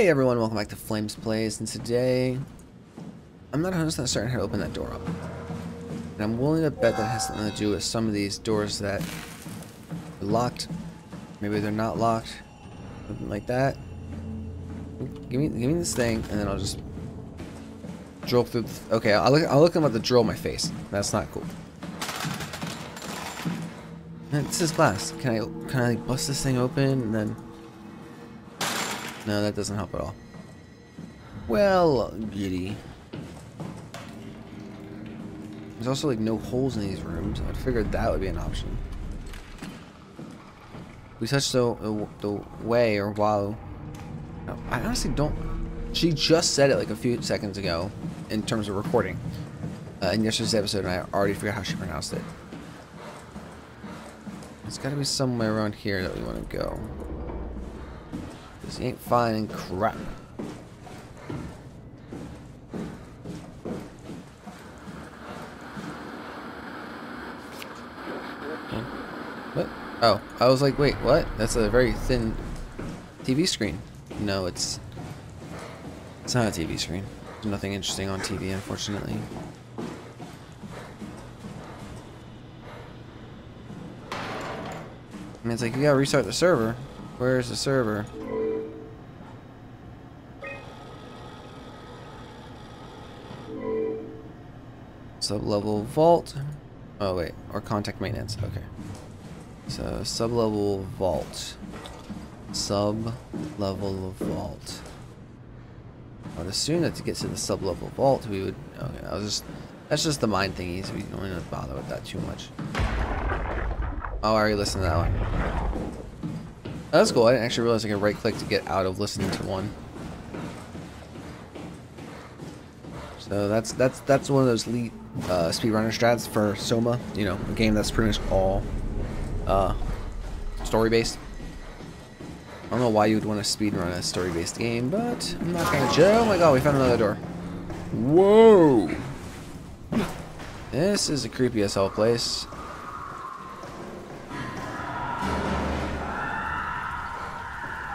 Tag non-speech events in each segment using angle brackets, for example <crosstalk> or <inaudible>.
Hey everyone, welcome back to Flamez Plays, and today I'm not 100% certain how to open that door up. And I'm willing to bet that has something to do with some of these doors that are locked. Maybe they're not locked. Something like that. Give me give me this thing and then I'll just drill through the, Okay, I'll look I'll look at the drill my face. That's not cool. This is glass. Can I can I like bust this thing open and then no, that doesn't help at all. Well, giddy. There's also like no holes in these rooms. I figured that would be an option. We touched the, the, the way or wow. I honestly don't. She just said it like a few seconds ago in terms of recording uh, in yesterday's episode, and I already forgot how she pronounced it. It's got to be somewhere around here that we want to go. This ain't finding crap. What? Oh, I was like, wait, what? That's a very thin TV screen. No, it's it's not a TV screen. There's nothing interesting on TV, unfortunately. I mean, it's like you gotta restart the server. Where's the server? Sub-level vault. Oh wait, or contact maintenance. Okay. So sub-level vault. Sub-level vault. I would assume that to get to the sub-level vault, we would. Okay, I was just. That's just the mind thingy, so we don't to bother with that too much. Oh, I already listened to that one. That's cool. I didn't actually realize I could right-click to get out of listening to one. So that's that's that's one of those elite uh, speedrunner strats for Soma. You know, a game that's pretty much all uh, story-based. I don't know why you would want to speedrun a story-based game, but I'm not gonna judge. Oh my god, we found another door. Whoa! This is a creepy as hell place.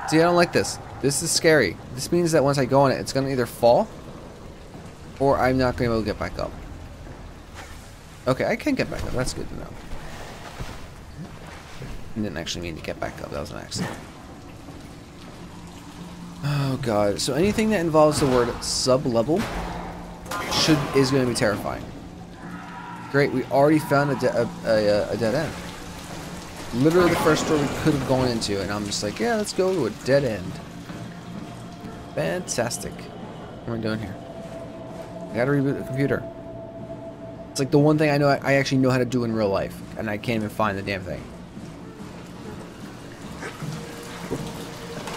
See, I don't like this. This is scary. This means that once I go on it, it's gonna either fall or I'm not going to be able to get back up. Okay, I can get back up. That's good to know. I didn't actually mean to get back up. That was an accident. Oh god. So anything that involves the word sub-level should is going to be terrifying. Great, we already found a, de a, a, uh, a, dead end. Literally the first door we could have gone into, and I'm just like, yeah, let's go to a dead end. Fantastic. What am I doing here? I gotta reboot the computer. It's like the one thing I know I actually know how to do in real life, and I can't even find the damn thing.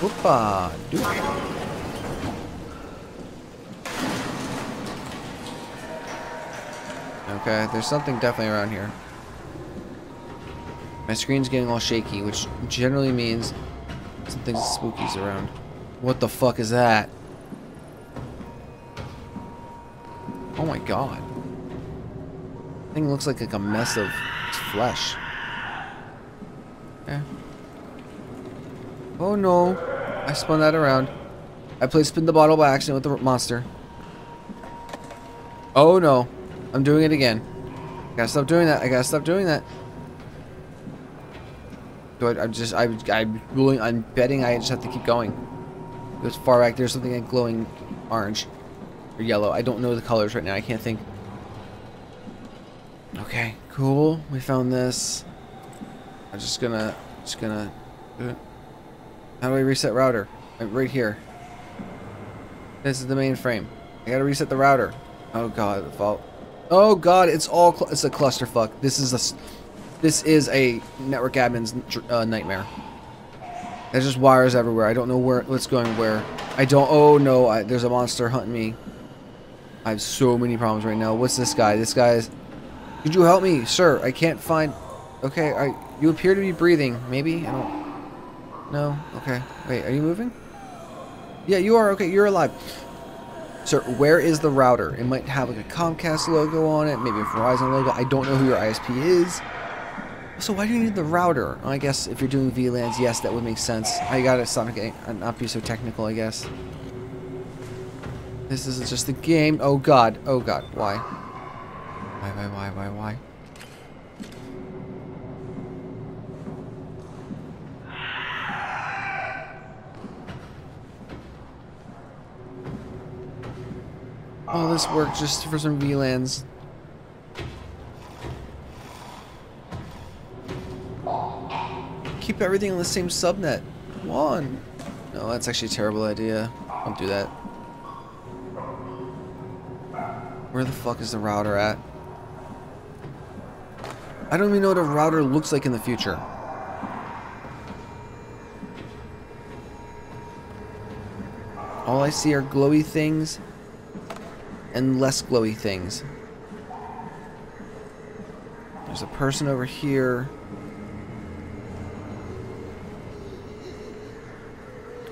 Whoopa, dude. Okay, there's something definitely around here. My screen's getting all shaky, which generally means something spooky's around. What the fuck is that? My god. Thing looks like, like a mess of flesh. Okay. Oh no. I spun that around. I played spin the bottle by accident with the monster. Oh no. I'm doing it again. I gotta stop doing that. I gotta stop doing that. Do I, I'm just, I, I'm ruling, I'm betting I just have to keep going. Goes far back, there's something like glowing orange. Or yellow. I don't know the colors right now. I can't think. Okay, cool. We found this. I'm just gonna, just gonna. How do I reset router? Right here. This is the mainframe. I gotta reset the router. Oh god, the fault. Oh god, it's all it's a clusterfuck. This is a this is a network admin's uh, nightmare. There's just wires everywhere. I don't know where what's going where. I don't. Oh no, I, there's a monster hunting me. I have so many problems right now. What's this guy? This guy is... Could you help me? Sir, I can't find... Okay, I... You appear to be breathing. Maybe? I don't... No? Okay. Wait, are you moving? Yeah, you are. Okay, you're alive. Sir, where is the router? It might have like a Comcast logo on it, maybe a Verizon logo. I don't know who your ISP is. So why do you need the router? I guess if you're doing VLANs, yes, that would make sense. I gotta stop getting, uh, not be so technical, I guess. This isn't just a game. Oh god. Oh god. Why? Why, why, why, why, why? All this work just for some VLANs. Keep everything on the same subnet. Come on. No, that's actually a terrible idea. Don't do that. Where the fuck is the router at? I don't even know what a router looks like in the future. All I see are glowy things and less glowy things. There's a person over here.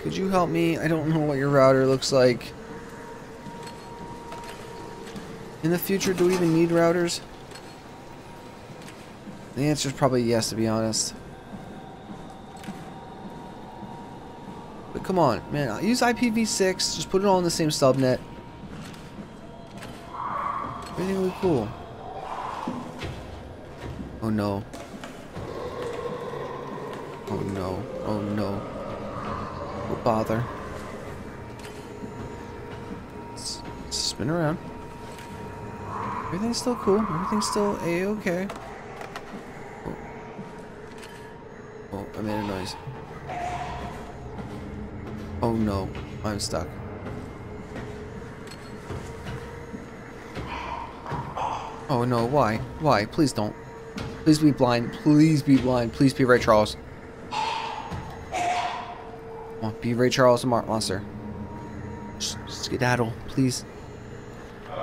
Could you help me? I don't know what your router looks like. In the future, do we even need routers? The answer is probably yes, to be honest. But come on, man. I'll use IPv6. Just put it all in the same subnet. Everything will be cool. Oh no. Oh no. Oh no. Don't bother. Let's, spin around. Everything's still cool. Everything's still a-okay. Oh. oh, I made a noise. Oh no, I'm stuck. Oh no, why? Why? Please don't. Please be blind. Please be blind. Please be Ray Charles. On, be Ray Charles the monster. Just skedaddle, please.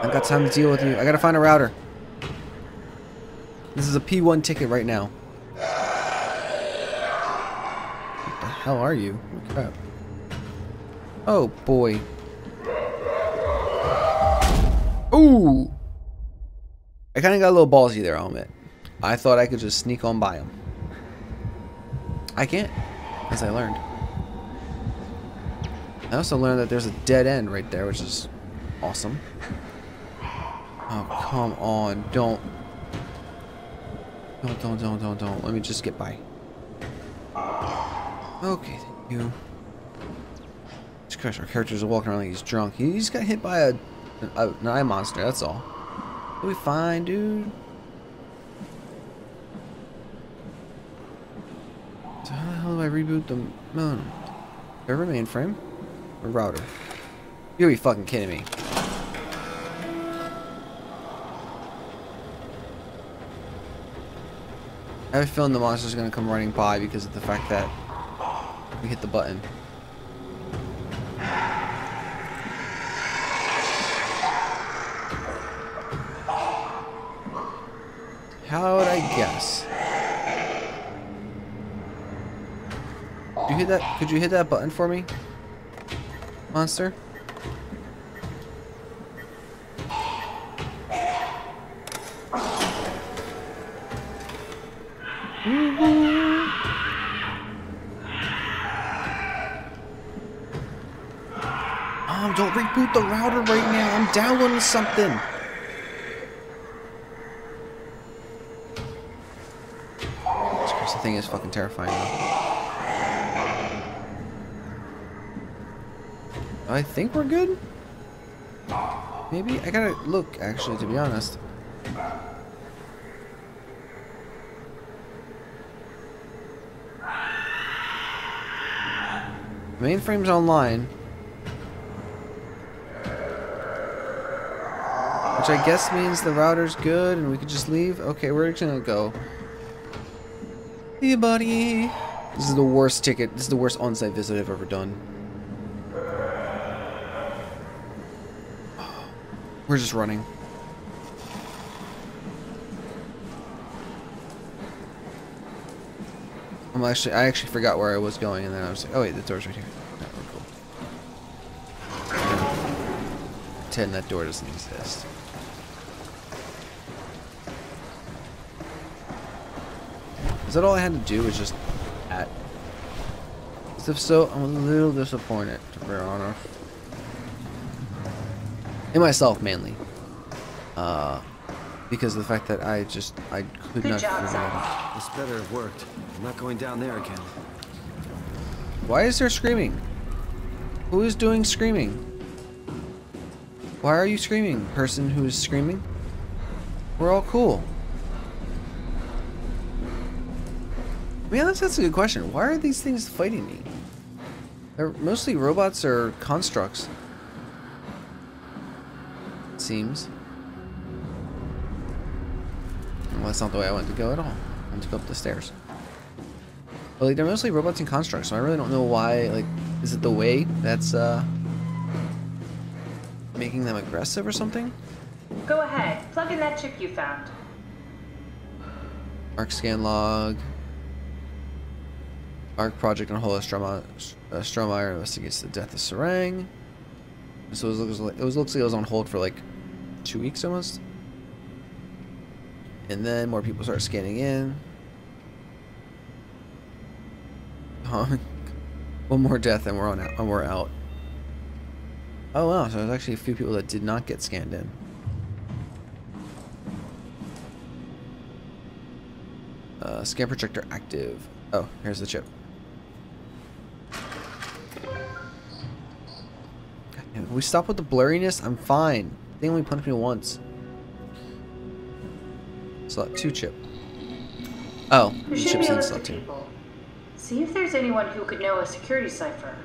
I've got time to deal with you. I gotta find a router. This is a P1 ticket right now. What the hell are you? Crap. Oh boy. Ooh! I kind of got a little ballsy there, I'll admit. I thought I could just sneak on by him. I can't, as I learned. I also learned that there's a dead end right there, which is awesome. Oh, come on. Don't. Don't, don't, don't, don't, don't. Let me just get by. Okay, thank you. Our characters are walking around like he's drunk. He just got hit by a, a an eye monster, that's all. We'll be fine, dude. So how the hell do I reboot the moon? Server mainframe? Or router? You gotta be fucking kidding me. I have a feeling the monster's gonna come running by because of the fact that we hit the button. How would I guess? Could you hit that? Could you hit that button for me, monster? Reboot the router right now. I'm downloading something. This thing is fucking terrifying. I think we're good. Maybe I gotta look actually, to be honest. Mainframe's online. Which I guess means the router's good and we could just leave. Okay, we're just gonna go. Hey, buddy. This is the worst ticket. This is the worst on-site visit I've ever done. <gasps> We're just running. I'm actually, I actually forgot where I was going, and then I was like, oh wait, the door's right here. Yeah, we're cool. Pretend that door doesn't exist. Is that all I had to do was just at? If so, I'm a little disappointed, to be honest. and myself mainly. Uh, because of the fact that I just I could Good not job, figure it Simon. out. This better have worked. I'm not going down there again. Why is there screaming? Who is doing screaming? Why are you screaming, person who is screaming? We're all cool. Yeah, that's, that's a good question. Why are these things fighting me? They're mostly robots or constructs. It Seems. Well, that's not the way I want to go at all. I want to go up the stairs. But like they're mostly robots and constructs, so I really don't know why. Like, is it the WAU that's uh making them aggressive or something? Go ahead, plug in that chip you found. Ark scan log. Ark project on hold. Stroma, uh, Stromeyer investigates the death of Sarang. So it looks like it was looks like it was on hold for like two weeks almost. And then more people start scanning in. <laughs> One more death and we're on out and we're out. Oh wow, so there's actually a few people that did not get scanned in. Uh, scan projector active. Oh, here's the chip. We stop with the blurriness? I'm fine. They only punched me once. Slot 2 chip. Oh, There the chip's in slot 2. people. See if there's anyone who could know a security cipher.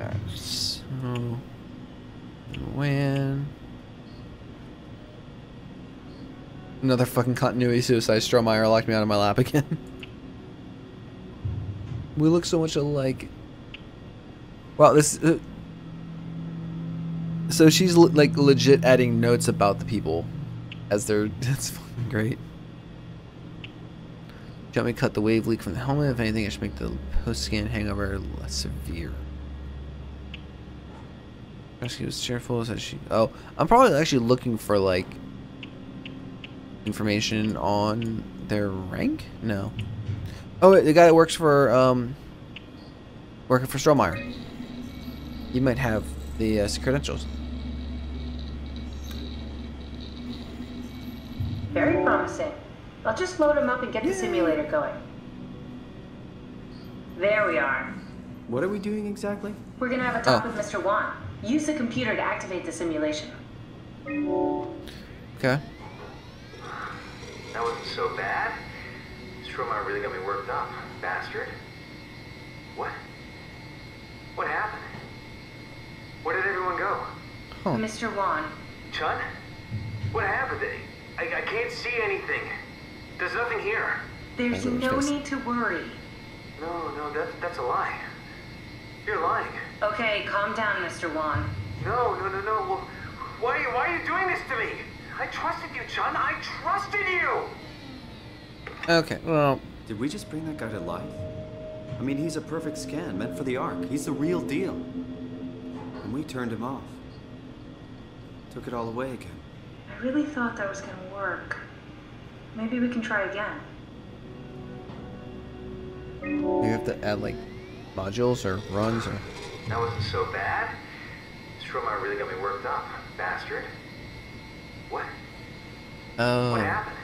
Alright, so. When. Another fucking continuity suicide. Stromeyer locked me out of my lap again. <laughs> we look so much alike. Wow, this. Uh, so she's le- like legit adding notes about the people as they're. <laughs> That's fucking great. Do you want me to cut the wave leak from the helmet? If anything, it should make the post scan hangover less severe. Rescue was cheerful. Said she. Oh, I'm probably actually looking for like information on their rank. No. Oh, wait, the guy that works for um working for Stromeyer. He might have the uh, credentials. Very promising. I'll just load him up and get the simulator going. There we are. What are we doing exactly? We're gonna have a talk Oh. with Mr. Wan. Use the computer to activate the simulation. Okay. That wasn't so bad. Stromeyer really got me worked up, bastard. What? What happened? Where did everyone go? Huh. Mr. Wan, Chun? What happened? I, I can't see anything. There's nothing here. there's no face. need to worry. No, no, that, that's a lie. You're lying. Okay, calm down, Mr. Wan. No, no, no, no. Well, why, why are you doing this to me? I trusted you, Chun. I trusted you. Okay. Well, Did we just bring that guy to life? I mean, he's a perfect scan, meant for the Ark. He's the real deal. And we turned him off. Took it all away again. I really thought that was gonna work. Maybe we can try again. you have to add like modules or runs or. That wasn't so bad. Stromeyer really got me worked up, bastard. What? Oh. What happened?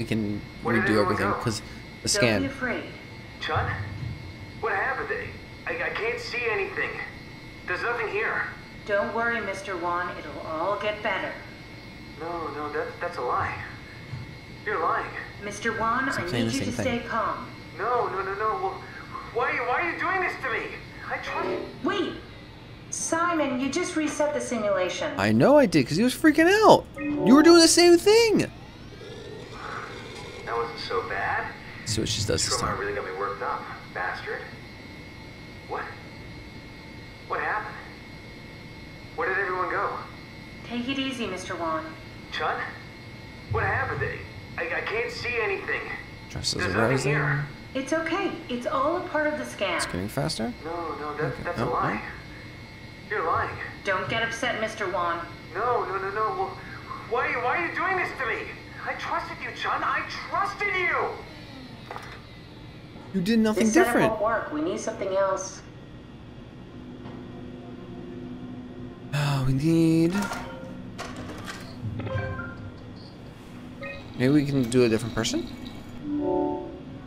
We can Where redo everything because the Don't be scan. afraid. Chun? What happened? I, I can't see anything. There's nothing here. Don't worry, Mr. Wan. It'll all get better. No, no, that, that's a lie. You're lying. Mr. Wan, I need you to same stay calm. No, no, no, no. Well, why, why are you doing this to me? I trust. Wait! Simon, you just reset the simulation. I know I did because he was freaking out. You were doing the same thing. That wasn't so bad. See what she does this Stromeyer time. really got me worked up, bastard. What? What happened? Where did everyone go? Take it easy, Mr. Wan. Chun? What happened? I, I can't see anything. Just as There's rising. here. It's okay. It's all a part of the scan. It's getting faster. No, no, that, that's a Oh, lie. You're lying. Don't get upset, Mr. Wan. No, no, no, no. Well, why, why are you doing this to me? I trusted you, Chun. I trusted you. You did nothing this different. won't work. We need something else. Uh, we need... Maybe we can do a different person?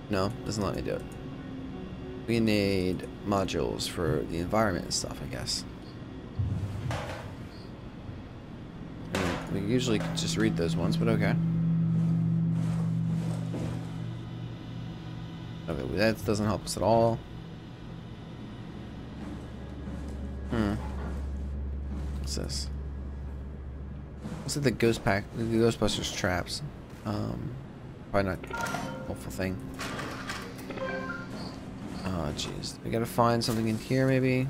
No, doesn't let me do it. We need modules for the environment and stuff, I guess. We usually just read those ones, but okay. Okay, well, that doesn't help us at all. Hmm. What's this? What's it? The ghost pack, the Ghostbusters traps. Um, probably not helpful thing. Oh, jeez. We gotta find something in here, maybe.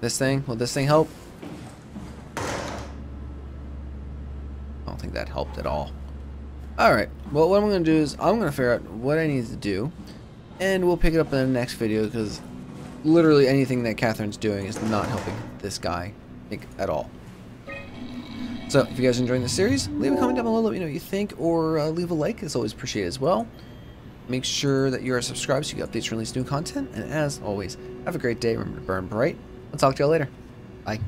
This thing? Will this thing help? I don't think that helped at all. Alright, well what I'm going to do is I'm going to figure out what I need to do. And we'll pick it up in the next video because literally anything that Catherine's doing is not helping this guy at all. So if you guys are enjoying the series, leave a comment down below, let me know what you think, or uh, leave a like, it's always appreciated as well. Make sure that you are subscribed so you get updates release new content, and as always, have a great day, remember to burn bright. I'll talk to y'all later. Bye.